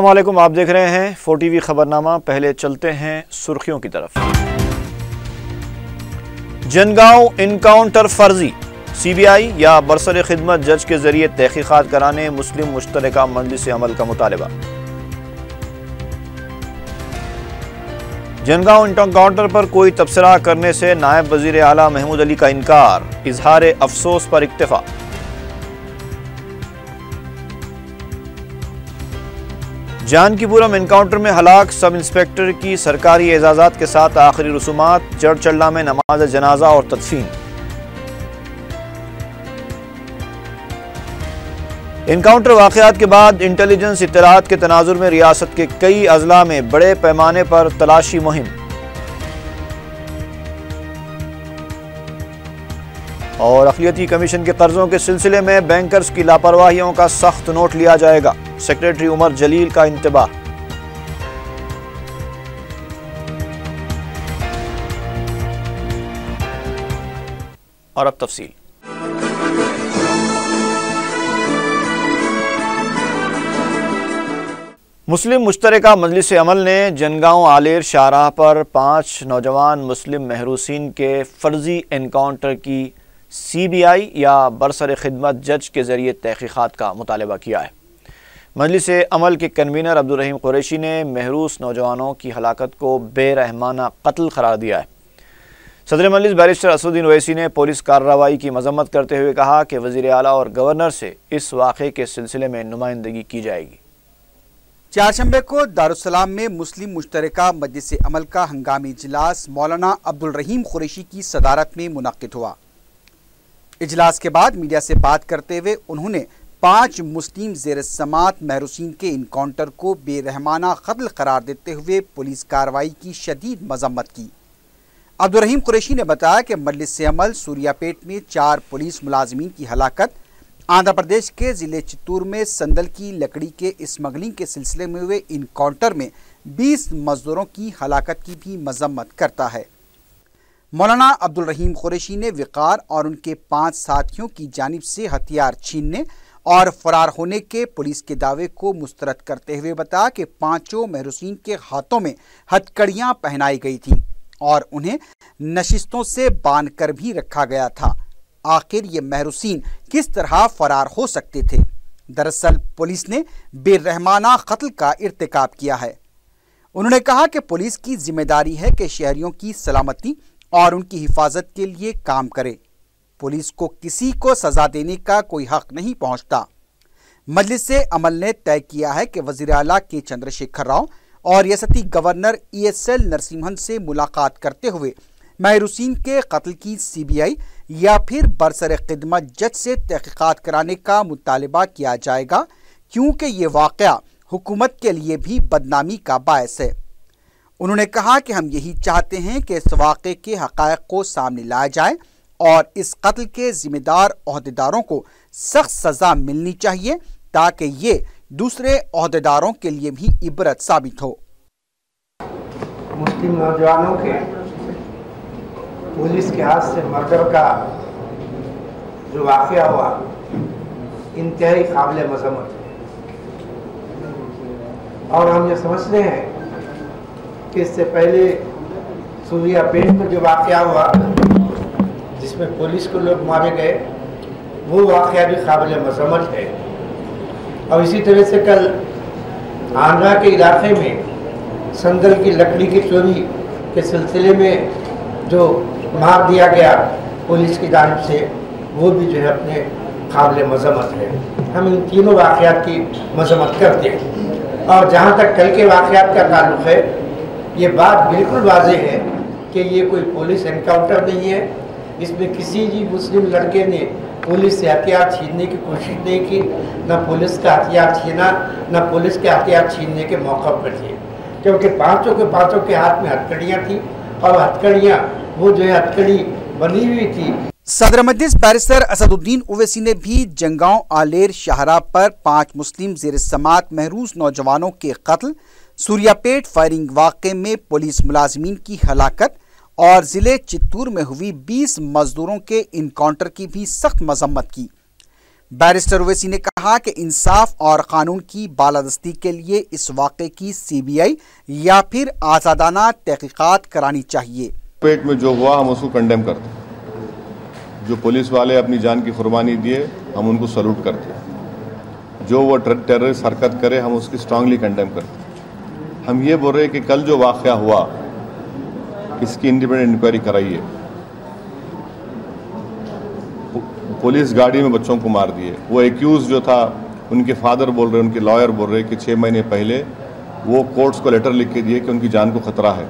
वालेकुम आप देख रहे हैं फोर टीवी खबरनामा। पहले चलते हैं सुर्खियों की तरफ़। जनगांव इनकाउंटर फर्जी। सीबीआई या बरसर खिदमत जज के ज़रिए तहकीकात कराने मुस्लिम मुश्तर मंजलिस अमल का मुतालबा। जनगांव इनकाउंटर पर कोई तबसरा करने से नायब वज़ीर आला महमूद अली का इनकार। इजहार अफसोस पर इक्तफा। जानकीपुरम इनकाउंटर में हलाक, सब इंस्पेक्टर की सरकारी एजाजात के साथ आखिरी रसूमात चढ़ चल्ला में नमाज़, जनाजा और तदफीन। इनकाउंटर वाकयात के बाद इंटेलिजेंस इतलात के तनाजुर में रियासत के कई अजला में बड़े पैमाने पर तलाशी मुहिम। और अखिलती कमीशन के कर्जों के सिलसिले में बैंकर्स की लापरवाहियों का सख्त नोट लिया जाएगा। सेक्रेटरी उमर जलील का इंतबाह और अब तफसील। मुस्लिम मुश्तर मजलिस अमल ने जनगांव आलेर शाहराह पर पाँच नौजवान मुस्लिम महरूसिन के फर्जी इनकाउंटर की सी बी आई या बरसर खिदमत जज के ज़रिए तहकीक़ात का मुतालबा किया है। मजलिस अमल के कन्वीनर अब्दुलरहीम कुरैशी ने महरूस नौजवानों की हलाकत को बेरहमाना कत्ल करार दिया है। सदर मजलिस बैरिस्टर असुद्दीन ओवैसी ने पुलिस कार्रवाई की मजम्मत करते हुए कहा कि वज़ी अला और गवर्नर से इस वाक़े के सिलसिले में नुमाइंदगी की जाएगी। चारशंबे को दारुसलाम में मुस्लिम मुश्तर मजलिस अमल का हंगामी इजलास मौलाना अब्दुल रहीम कुरैशी की सदारत में मुनद हुआ। इजलास के बाद मीडिया से बात करते हुए उन्होंने पाँच मुस्लिम जेर समात महरूसिन के इनकाउंटर को बेरहमाना कत्ल करार देते हुए पुलिस कार्रवाई की शदीद मजम्मत की। अब्दुलरहीम कुरैशी ने बताया कि मजलिस अमल सूर्यापेट में चार पुलिस मुलाजमीन की हलाकत, आंध्र प्रदेश के ज़िले चित्तूर में संदल की लकड़ी के स्मगलिंग के सिलसिले में हुए इनकाउंटर में 20 मजदूरों की हलाकत की भी मजम्मत करता है। मौलाना अब्दुल रहीम कुरैशी ने विकार और उनके पाँच साथियों की जानब से हथियार छीनने और फरार होने के पुलिस के दावे को मुस्तरद करते हुए बताया कि पाँचों महरूसिन के हाथों में हथकड़ियाँ पहनाई गई थीं और उन्हें नशिस्तों से बाँध कर भी रखा गया था। आखिर ये महरूसिन किस तरह फरार हो सकते थे? दरअसल पुलिस ने बेरहमाना कत्ल का इरतकब किया है। उन्होंने कहा कि पुलिस की ज़िम्मेदारी है कि शहरियों की सलामती और उनकी हिफाजत के लिए काम करे। पुलिस को किसी को सजा देने का कोई हक नहीं पहुँचता। मजलिस अमल ने तय किया है कि वज़ीर अला के चंद्रशेखर राव और रियासती governor E S L Narasimhan से मुलाकात करते हुए महरूसिन के कत्ल की सी बी आई या फिर बरसर खिदमत जज से तहकीक़ात कराने का मुतालबा किया जाएगा, क्योंकि ये वाक़ हुकूमत के लिए भी बदनामी का बायस है। उन्होंने कहा कि हम यही चाहते हैं कि इस वाक़े के हक़ को सामने लाया जाए और इस कत्ल के ज़िम्मेदार अहदेदारों को सख्त सज़ा मिलनी चाहिए ताकि ये दूसरे अहदेदारों के लिए भी इबरत साबित हो। मुस्लिम नौजवानों के पुलिस के हाथ से मर्डर का जो वाक़ हुआ, इंतहाई काबिल मजम्मत है। और हम ये समझते हैं कि इससे पहले सूर्या पेट में जो वाक़ हुआ जिसमें पुलिस को लोग मारे गए, वो वाक़ भी काबिल मजम्मत है। और इसी तरह से कल आंध्रा के इलाके में संदल की लकड़ी की चोरी के सिलसिले में जो मार दिया गया पुलिस की जानब से, वो भी जो है अपने काबिल मजम्मत है। हम इन तीनों वाक़ात की मजम्मत करते हैं। और जहाँ तक कल के वाक़ात का ताल्लुक़ है, ये बात बिल्कुल वाज है कि ये कोई पुलिस इनकाउंटर नहीं है। इसमें किसी भी मुस्लिम लड़के ने पुलिस से हथियार छीनने की कोशिश नहीं की, न पुलिस का हथियार छीना, न पुलिस के हथियार छीनने के मौक़ पर थे। क्योंकि पाँचों के पाँचों के हाथ में हथकड़ियाँ थी और हथकड़ियाँ, वो जो है हथकड़ी बनी हुई थी। सदर मजलिस बैरिस्टर असदुद्दीन ओवैसी ने भी जंगांव आलेर शाहरा पर पाँच मुस्लिम जेर समात महरूस नौजवानों के कत्ल, सूर्यापेट फायरिंग वाक़े में पुलिस मुलाजमीन की हलाकत और ज़िले चित्तूर में हुई 20 मजदूरों के इनकाउंटर की भी सख्त मजम्मत की। बैरिस्टर ओवैसी ने कहा कि इंसाफ और कानून की बालादस्ती के लिए इस वाक़े की सीबीआई या फिर आज़ादाना तहकीकात करानी चाहिए। पेट में जो हुआ, हम उसको कंडेम करते जो पुलिस वाले अपनी जान की कुर्बानी दिए, हम उनको सल्यूट करते जो वो टेररिस्ट हरकत करे, हम उसकी स्ट्रांगली कंडेम करते हम ये बोल रहे हैं कि कल जो वाक़ हुआ इसकी इंडिपेंडेंट इंक्वायरी कराइए पुलिस गाड़ी में बच्चों को मार दिए। वो एक्यूज़ जो था, उनके फादर बोल रहे, उनके लॉयर बोल रहे कि छः महीने पहले वो कोर्ट्स को लेटर लिख के दिए कि उनकी जान को खतरा है।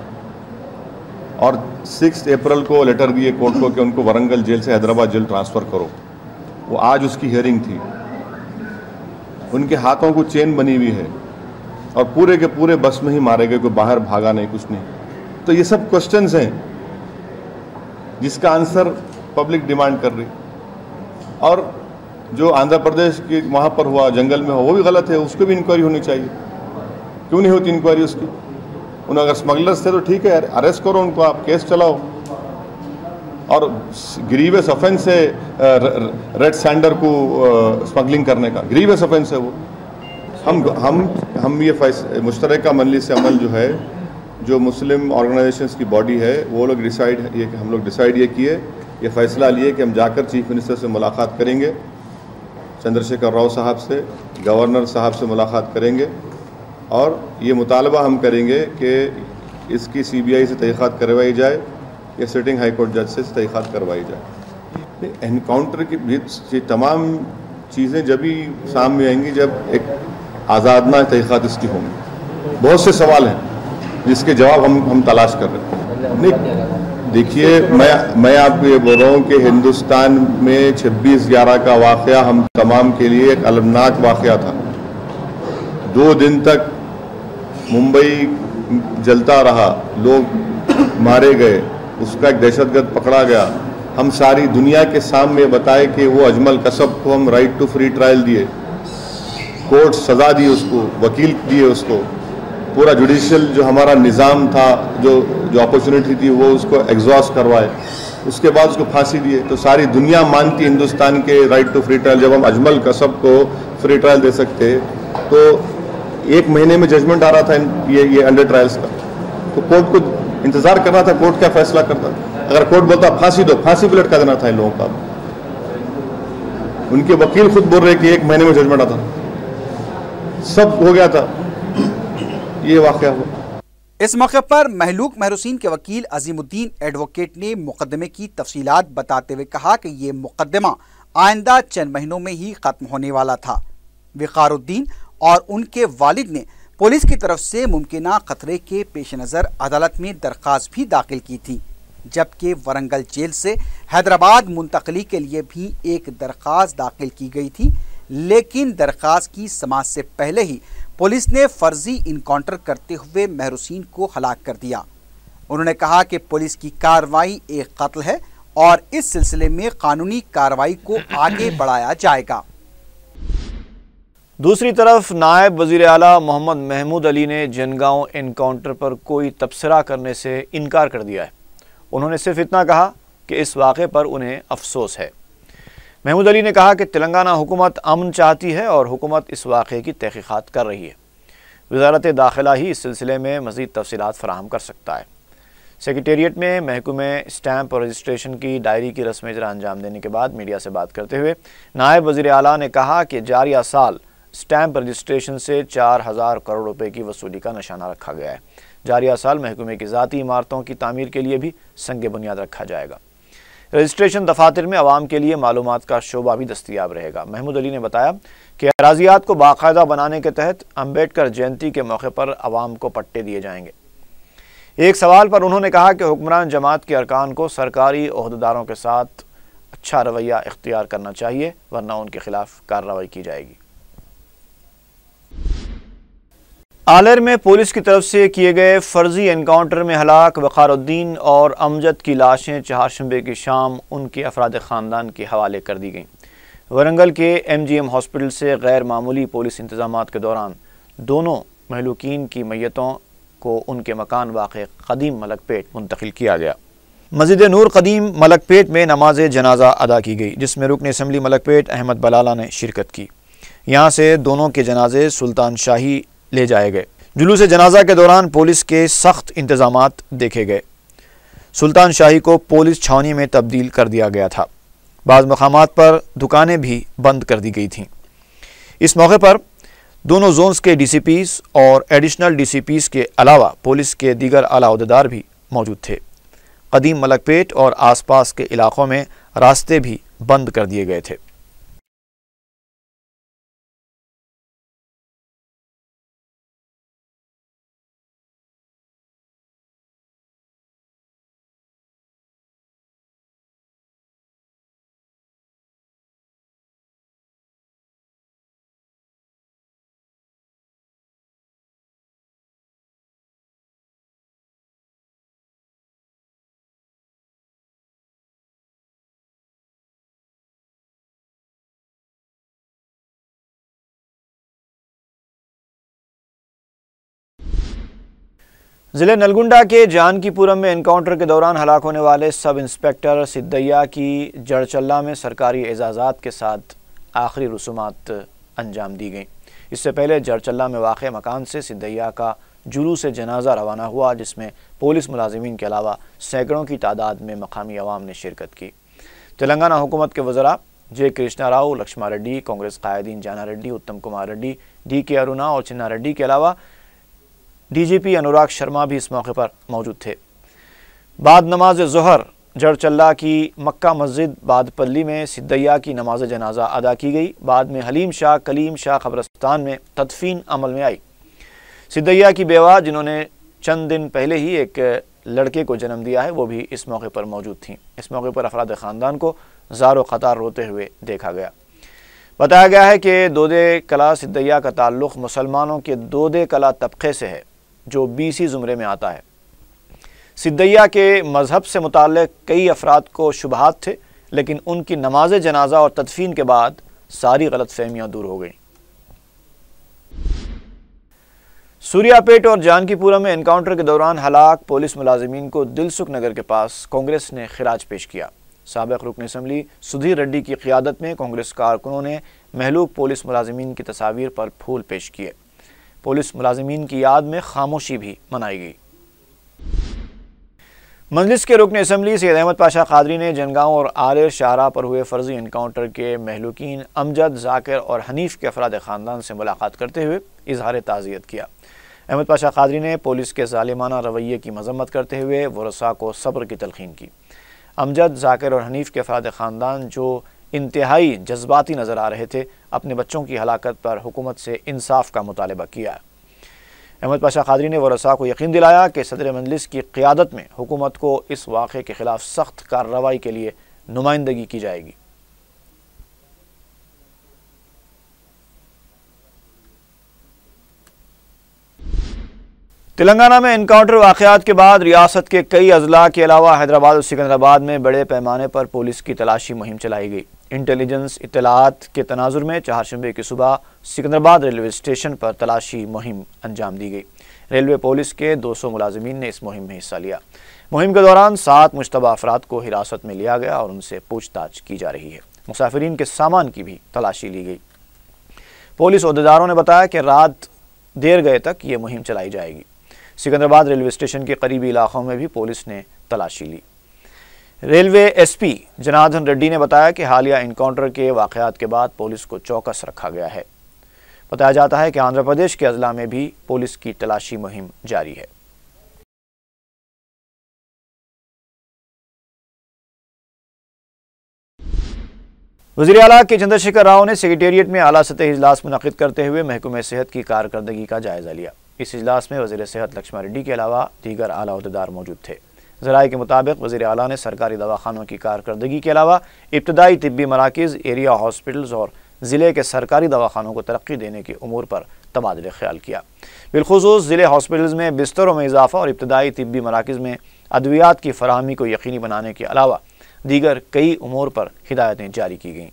और सिक्स अप्रैल को लेटर दिए कोर्ट को कि उनको वरंगल जेल से हैदराबाद जेल ट्रांसफ़र करो। वो आज उसकी हियरिंग थी। उनके हाथों को चेन बनी हुई है। और पूरे के पूरे बस में ही मारे गए, कोई बाहर भागा नहीं, कुछ नहीं। तो ये सब क्वेश्चंस हैं, जिसका आंसर पब्लिक डिमांड कर रही। और जो आंध्र प्रदेश के वहाँ पर हुआ, जंगल में हुआ, वो भी गलत है, उसको भी इंक्वायरी होनी चाहिए। क्यों नहीं होती इंक्वायरी उसकी? उन अगर स्मगलर्स थे तो ठीक है अरेस्ट करो उनको, आप केस चलाओ। और ग्रीवियस ऑफेंस है रेड सैंडर को स्मगलिंग करने का। ग्रीवियस ऑफेंस है वो। हम हम हम ये मुश्तर मजलिस से अमल जो है जो मुस्लिम ऑर्गेनाइजेशंस की बॉडी है, वो लोग डिसाइड ये हम लोग डिसाइड ये किए, ये फ़ैसला लिए कि हम जाकर चीफ मिनिस्टर से मुलाकात करेंगे, चंद्रशेखर राव साहब से, गवर्नर साहब से मुलाकात करेंगे, और ये मुतालबा हम करेंगे कि इसकी सीबीआई से तहक़ात करवाई जाए, या सिटिंग हाई कोर्ट जज से तहक़ात करवाई जाए। इनकाउंटर की तमाम चीज़ें जब ही सामने आएँगी, जब एक आज़ादना तहक़ात इसकी होंगी। बहुत से सवाल हैं। जिसके जवाब हम हम तलाश कर रहे हैं। नहीं, देखिए, मैं मैं आपको ये बोल रहा हूँ कि हिंदुस्तान में 26 ग्यारह का वाक़ हम तमाम के लिए एक अलमनाक वाक़ था। दो दिन तक मुंबई जलता रहा, लोग मारे गए, उसका एक दहशतगर्द पकड़ा गया। हम सारी दुनिया के सामने बताए कि वो अजमल कसब को हम राइट टू फ्री ट्रायल दिए। कोर्ट सज़ा दी उसको, वकील दिए उसको। पूरा जुडिशियल जो हमारा निज़ाम था, जो जो अपॉर्चुनिटी थी, वो उसको एग्जॉस्ट करवाए। उसके बाद उसको फांसी दिए। तो सारी दुनिया मानती हिंदुस्तान के राइट टू फ्री ट्रायल जब हम अजमल कसब को फ्री ट्रायल दे सकते तो एक महीने में जजमेंट आ रहा था ये ये अंडर ट्रायल्स का। तो कोर्ट को इंतज़ार करना था कोर्ट क्या फैसला करता? अगर कोर्ट बोलता, फांसी दो, फांसी को लटका देना था इन लोगों का। उनके वकील खुद बोल रहे कि एक महीने में जजमेंट आता सब हो गया था। ये वाक़ हुआ। इस मौके पर महलूक महरूसिन के वकील अजीमुद्दीन एडवोकेट ने मुकदमे की तफसीलात बताते हुए कहा कि ये मुकदमा आइंदा चंद महीनों में ही खत्म होने वाला था। विकारुद्दीन और उनके वालिद ने पुलिस की तरफ़ से मुमकिन खतरे के पेश नज़र अदालत में दरख्वास्त भी दाखिल की थी, जबकि वरंगल जेल से हैदराबाद मुंतकली के लिए भी एक दरख्वास्त दाखिल की गई थी, लेकिन दरख्वास्त की समाज से पहले ही पुलिस ने फर्जी इनकाउंटर करते हुए महरूसिन को हलाक कर दिया। उन्होंने कहा कि पुलिस की कार्रवाई एक कत्ल है और इस सिलसिले में कानूनी कार्रवाई को आगे बढ़ाया जाएगा। दूसरी तरफ़, नायब वज़ीर अला मोहम्मद महमूद अली ने जनगांव इनकाउंटर पर कोई तबसरा करने से इनकार कर दिया है। उन्होंने सिर्फ़ इतना कहा कि इस वाक़े पर उन्हें अफसोस है। महमूद अली ने कहा कि तेलंगाना हुकूमत अमन चाहती है और हुकूमत इस वाक़े की तहकीक़ात कर रही है। वजारत दाखिला ही इस सिलसिले में मज़ीद तफसीत फ़राहम कर सकता है। सेक्रेटेरिएट में महकमे स्टैंप और रजिस्ट्रेशन की डायरी की रस्म इजरा अंजाम देने के बाद मीडिया से बात करते हुए नायब वजी अला ने कहा कि जारिया साल स्टैंप रजिस्ट्रेशन से चार हज़ार करोड़ रुपये की वसूली का निशाना रखा गया है। जारिया साल महकमे की ज़ाती इमारतों की तमीर के लिए भी संग बुनियाद रखा जाएगा। रजिस्ट्रेशन दफातर में आवाम के लिए मालूम का शोबा भी दस्तियाब रहेगा। महमूद अली ने बताया कि अराजियात को बाकायदा बनाने के तहत अंबेडकर जयंती के मौके पर आवाम को पट्टे दिए जाएँगे। एक सवाल पर उन्होंने कहा कि हुक्मरान जमात के अरकान को सरकारी अहदेदारों के साथ अच्छा रवैया इख्तियार करना चाहिए, वरना उनके खिलाफ कार्रवाई की जाएगी। आलर में पुलिस की तरफ़ से किए गए फर्जी एनकाउंटर में हलाक, वक़ारुद्दीन और अमजद की लाशें चारशंबे की शाम उनके अफराद ख़ानदान के हवाले कर दी गईं। वरंगल के एम जी एम हॉस्पिटल से गैर मामूली पुलिस इंतज़ाम के दौरान दोनों महलुकिन की मैतों को उनके मकान वाक़ कदीम मलक पेट मुंतकिल किया गया। मस्जिद नूर कदीम मलकपेट में नमाज़ जनाजा अदा की गई, जिसमें रुकन असम्बली मलकपेट अहमद बलाला ने शिरकत की। यहाँ से दोनों के जनाजे सुल्तान शाही ले जाए गए। जुलूस जनाजा के दौरान पुलिस के सख्त इंतज़ाम देखे गए। सुल्तान शाही को पुलिस छावनी में तब्दील कर दिया गया था। बाज़ मकाम पर दुकानें भी बंद कर दी गई थीं। इस मौके पर दोनों जोन्स के डी सी पीज़ और एडिशनल डी सी पीज़ के अलावा पुलिस के दीगर आला अहदेदार भी मौजूद थे। कदीम मलकपेट और आसपास के इलाकों में रास्ते भी बंद कर दिए गए थे। ज़िले नलगुंडा के जानकीपुरम में इनकाउंटर के दौरान हलाक होने वाले सब इंस्पेक्टर सिद्दैया की जड़चल्ला में सरकारी एजाज़ात के साथ आखिरी रसूमात अंजाम दी गई। इससे पहले जड़चल्ला में वाक़ मकान से सिद्दैया का जुलूस जनाजा रवाना हुआ, जिसमें पुलिस मुलाजमीन के अलावा सैकड़ों की तादाद में मकामी आवाम ने शिरकत की। तेलंगाना हुकूमत के वजरा जे कृष्णा राव, लक्ष्मा रेड्डी, कांग्रेस कायदीन जाना रेड्डी, उत्तम कुमार रेड्डी, डी के अरुणा और चिन्ना रेड्डी के अलावा डीजीपी अनुराग शर्मा भी इस मौके पर मौजूद थे। बाद नमाज़ जहर, जड़चल्ला की मक्का मस्जिद बादपल्ली में सिद्दैया की नमाज़ जनाजा अदा की गई। बाद में हलीम शाह, कलीम शाह कब्रस्तान में तदफीन अमल में आई। सिद्दैया की बेवा, जिन्होंने चंद दिन पहले ही एक लड़के को जन्म दिया है, वो भी इस मौके पर मौजूद थीं। इस मौके पर अफराद ख़ानदान को ज़ार क़तार रोते हुए देखा गया। बताया गया है कि दोदे कला सिद्दैया का ताल्लुक़ मुसलमानों के दोदे कला तबक़े से है। जो बीसी ज़ुमरे में आता है। सिद्दैया के मज़हब से मुतल कई अफराद को शुबहत थे, लेकिन उनकी नमाज़ जनाजा और तदफीन के बाद सारी गलत फहमियाँ दूर हो गई। सूर्यापेट और जानकीपुरा में इनकाउंटर के दौरान हलाक पुलिस मुलाजमीन को दिलसुख नगर के पास कांग्रेस ने खराज पेश किया। सबक रुकन असम्बली सुधीर रेड्डी की क्यादत में कांग्रेस कारकुनों ने महलूक पुलिस मुलाजमीन की तस्वीर पर फूल पेश किए। पुलिस मुलाजमीन की याद में खामोशी भी मनाई गई। मजलिस के रुकन असम्बली सैद अहमद पाशा कादरी ने जनगांव और आलिर शाहरा पर हुए फर्जी इनकाउंटर के महलूकिन अमजद, जाकिर और हनीफ के अफराद ख़ानदान से मुलाकात करते हुए इजहार ताज़ियत किया। अहमद पाशा कादरी ने पुलिस के ालिमाना रवैये की मजम्मत करते हुए वरसा को सब्र की तलखीन की। अमजद, जाकिर और हनीफ के अफराद ख़ानदान, जो इंतहाई जज्बाती नज़र आ रहे थे। अपने बच्चों की हलाकत पर हुकूमत से इंसाफ का मुतालबा किया। अहमद पाशा खादरी ने वसा को यकीन दिलाया कि सदर मंजलिस की क़्यादत में हुकूमत को इस वाक़े के ख़िलाफ़ सख्त कार्रवाई के लिए नुमाइंदगी की जाएगी। तेलंगाना में इनकाउंटर वाक़ात के बाद रियासत के कई अजला के अलावा हैदराबाद और सिकंदराबाद में बड़े पैमाने पर पुलिस की तलाशी मुहिम चलाई गई। इंटेलिजेंस इतलात के तनाजुर में चारशंबे की सुबह सिकंदराबाद रेलवे स्टेशन पर तलाशी मुहिम अंजाम दी गई। रेलवे पुलिस के 200 मुलाजमीन ने इस मुहिम में हिस्सा लिया। मुहिम के दौरान सात मुशतबा अफराद को हिरासत में लिया गया और उनसे पूछताछ की जा रही है। मुसाफरीन के सामान की भी तलाशी ली गई। पुलिस अहदेदारों ने बताया कि रात देर गए तक ये मुहिम चलाई जाएगी। सिकंदराबाद रेलवे स्टेशन के करीबी इलाकों में भी पुलिस ने तलाशी ली। रेलवे एसपी जनार्दन रेड्डी ने बताया कि हालिया इनकाउंटर के वाकयात के बाद पुलिस को चौकस रखा गया है। बताया जाता है कि आंध्र प्रदेश के अजला में भी पुलिस की तलाशी मुहिम जारी है। वजी अला के चंद्रशेखर राव ने सेक्रेटेरिएट में अला सतह इजलास मुनद करते हुए महकमे सेहत की कारकर्दगी का जायजा लिया। इस इजलास में वजी सेहत लक्ष्मण रेड्डी के अलावा दीगर आला मौजूद थे। जराए के मुताबिक वजी अला ने सरकारी दवाखानों की कारकर्दगी के अलावा इब्तदाई तबी मराकज़, एरिया हॉस्पिटल्स और ज़िले के सरकारी दवाखानों को तरक्की देने के अमूर पर तबादले ख्याल किया। बिलखसूस, ज़िले हॉस्पिटल्स में बिस्तरों में इजाफा और इब्तदाई तबी मराकज़ में अद्वियात की फरहमी को यकीनी बनाने के अलावा दीगर कई अमूर पर हिदायतें जारी की गईं।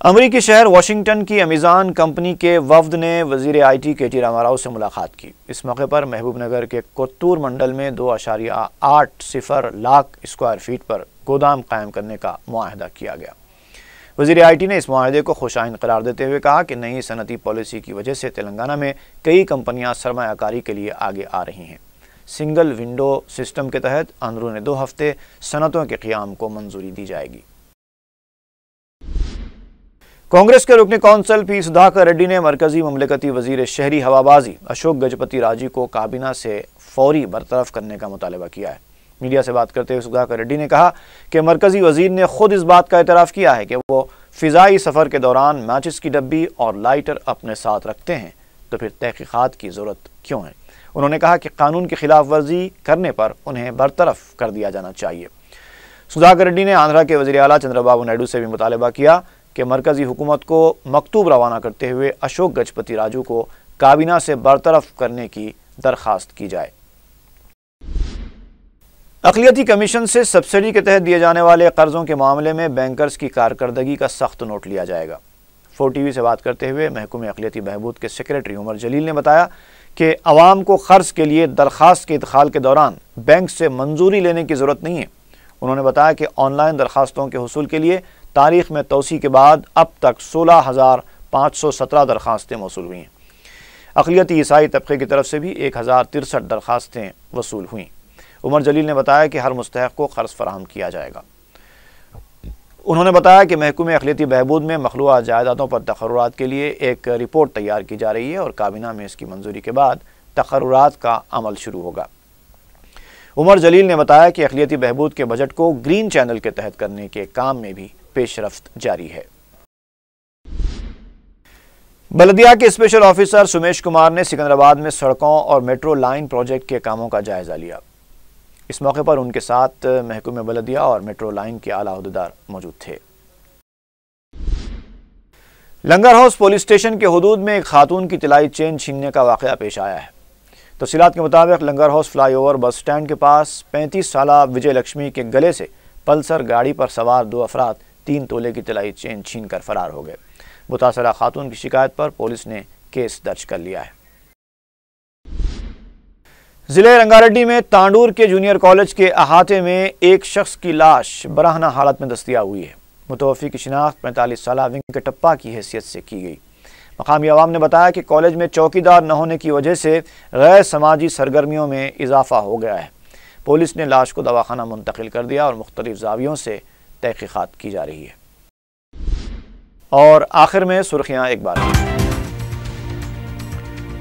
अमरीकी शहर वाशिंगटन की अमीज़ान कंपनी के वफद ने वज़ीर I T K T Ramarao से मुलाकात की। इस मौके पर महबूब नगर के कोत्तूर मंडल में दो आशारिया आठ सिफर लाख स्क्वायर फीट पर गोदाम कायम करने का माहदा किया गया। वज़ीर आई टी ने इस माहे को खुशाइन करार देते हुए कहा कि नई सनती पॉलिसी की वजह से तेलंगाना में कई कंपनियाँ सरमाकारी के लिए आगे आ रही हैं। सिंगल विंडो सिस्टम के तहत अंदरून दो हफ़्ते सनतों के क्याम को मंजूरी दी जाएगी। कांग्रेस के रुकने कौंसल पी सुधाकर रेड्डी ने मरकजी ममलिकती वज़ीर शहरी हवाबाजी अशोक गजपति राज़ी को काबीना से फौरी बरतरफ करने का मुतालबा किया है। मीडिया से बात करते हुए सुधाकर रेड्डी ने कहा कि मरकजी वज़ीर ने खुद इस बात का एतराफ़ किया है कि वो फ़िज़ाई सफ़र के दौरान मैचिस की डब्बी और लाइटर अपने साथ रखते हैं तो फिर तहकीक़ात की ज़रूरत क्यों है? उन्होंने कहा कि कानून की खिलाफ वर्जी करने पर उन्हें बरतरफ कर दिया जाना चाहिए। सुधाकर रेड्डी ने आंध्रा के वजी अला चंद्रबाबू नायडू से भी मुतालबा किया कि मरकज़ी हुकूमत को मकतूब रवाना करते हुए अशोक गजपति राजू को काबीना से बरतरफ करने की दरख्वास्त की जाए। अकलीती कमीशन से सब्सिडी के तहत दिए जाने वाले कर्ज़ों के मामले में बैंकर्स की कारकर्दगी का सख्त नोट लिया जाएगा। फोर टीवी से बात करते हुए महकूम अकलीती बहबूद के सेक्रेटरी उमर जलील ने बताया कि आवाम को कर्ज के लिए दरख्वास्त के इतखाल के दौरान बैंक से मंजूरी लेने की ज़रूरत नहीं है। उन्होंने बताया कि ऑनलाइन दरखास्तों के हसूल के लिए तारीख में तोसी के बाद अब तक सोलह हज़ार पाँच सौ सत्रह दरख्वास्तें मौसू हुई। हैं अकलीती ईसाई तबके की तरफ़ से भी एक हज़ार तिरसठ दरख्वास्तें वसूल हुई। उमर जलील ने बताया कि हर मुस्तक को कर्ज फराहम किया जाएगा। उन्होंने बताया कि महकूम अखिलती बहबूद में मखलूआ जायदादों पर तकर्रात के लिए एक रिपोर्ट तैयार की जा रही है और काबीना में इसकी मंजूरी के बाद तकर्रात का अमल शुरू होगा। उमर जलील ने बताया कि अखिलती बहबूद के बजट को ग्रीन चैनल के तहत करने के काम में भी पेशरफ्त जारी है। बलदिया के स्पेशल ऑफिसर सुमेश कुमार ने सिकंदराबाद में सड़कों और मेट्रो लाइन प्रोजेक्ट के कामों का जायजा लिया। इस मौके पर उनके साथ महकूम बलदिया और मेट्रो लाइन के आला अहदेदार मौजूद थे। लंगर हाउस पुलिस स्टेशन के हदूद में एक खातून की तिलाई चेन छीनने का वाक़ पेश आया है। तफसीत के मुताबिक Langar House flyover bus stand के पास पैंतीस साल विजय लक्ष्मी के गले से पल्सर गाड़ी पर सवार दो अफराद तीन तोले की तलाई चेन छीन कर फरार हो गए। मुतासरा खातून की शिकायत पर पुलिस ने केस दर्ज कर लिया है। ज़िले रंगारेड्डी में तांडूर के जूनियर कॉलेज के अहाते में एक शख्स की लाश बराहना हालत में दस्तियाब हुई है। मुतवफ़ी की शिनाख्त पैंतालीस साल विंकटप्पा की हैसियत से की गई। मकामी आवाम ने बताया कि कॉलेज में चौकीदार न होने की वजह से गैर समाजी सरगर्मियों में इजाफा हो गया है। पुलिस ने लाश को दवाखाना मुंतकिल कर दिया और मुख्तलिफ़ जावियों से तहकीक़ात की जा रही है। और आखिर में सुर्खियाँ एक बार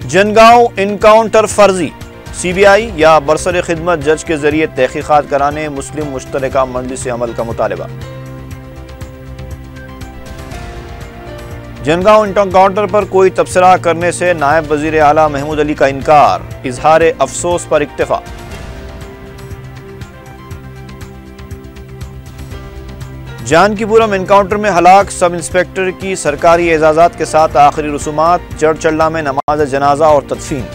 जनगांव इनकाउंटर फर्जी। सीबीआई या बरसर खिदमत जज के ज़रिए तहकीक़ात कराने मुस्लिम मुश्तर मंजलिस अमल का मुतालबा। जनगांव इनकाउंटर पर कोई तबसरा करने से नायब वज़ीर आला महमूद अली का इनकार। इजहार अफसोस पर इक्तफा। जानकीपुरम इनकाउंटर में हलाक सब इंस्पेक्टर की सरकारी एजाजात के साथ आखिरी रसूमात चढ़ चल्ला में नमाज़, जनाजा और तदफीन।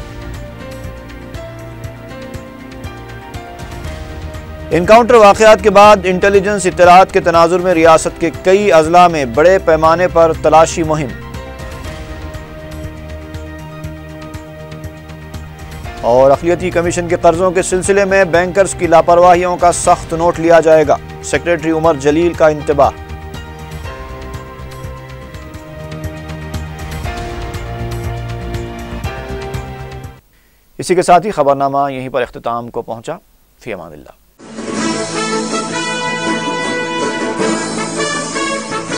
इनकाउंटर वाकयात के बाद इंटेलिजेंस इतलात के तनाजुर में रियासत के कई अजला में बड़े पैमाने पर तलाशी मुहिम। और अखिलती कमीशन के कर्जों के सिलसिले में बैंकर्स की लापरवाहियों का सख्त नोट लिया जाएगा। सेक्रेटरी उमर जलील का इंतबाह इसी के साथ ही खबरनामा यहीं पर अख्ताम को पहुँचा। फ़ी अमान